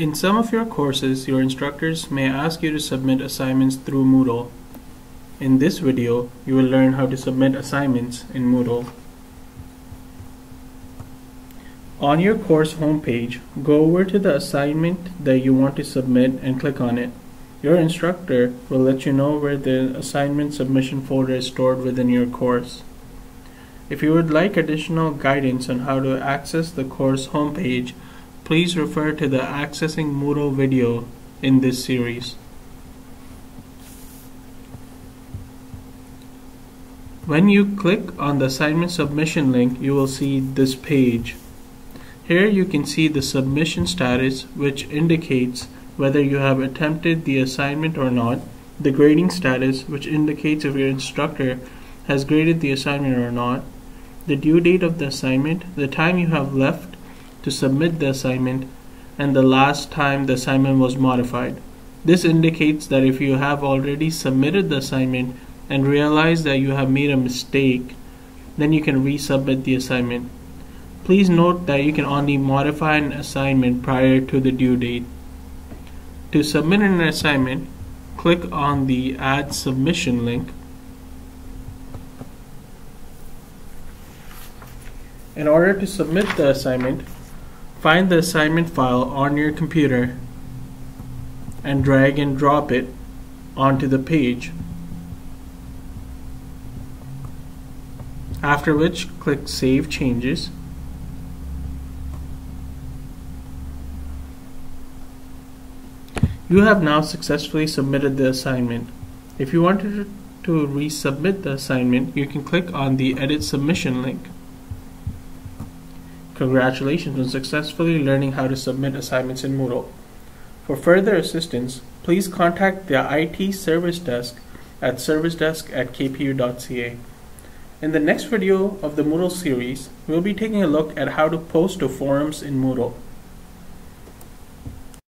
In some of your courses, your instructors may ask you to submit assignments through Moodle. In this video, you will learn how to submit assignments in Moodle. On your course homepage, go over to the assignment that you want to submit and click on it. Your instructor will let you know where the assignment submission folder is stored within your course. If you would like additional guidance on how to access the course homepage, please refer to the Accessing Moodle video in this series. When you click on the assignment submission link, you will see this page. Here you can see the submission status which indicates whether you have attempted the assignment or not, the grading status which indicates if your instructor has graded the assignment or not, the due date of the assignment, the time you have left to submit the assignment and the last time the assignment was modified. This indicates that if you have already submitted the assignment and realize that you have made a mistake, then you can resubmit the assignment. Please note that you can only modify an assignment prior to the due date. To submit an assignment, click on the Add Submission link. In order to submit the assignment, Find the assignment file on your computer and drag and drop it onto the page. After which, click Save Changes. You have now successfully submitted the assignment. If you wanted to resubmit the assignment, you can click on the Edit Submission link. Congratulations on successfully learning how to submit assignments in Moodle. For further assistance, please contact the IT Service Desk at servicedesk at kpu.ca. In the next video of the Moodle series, we'll be taking a look at how to post to forums in Moodle.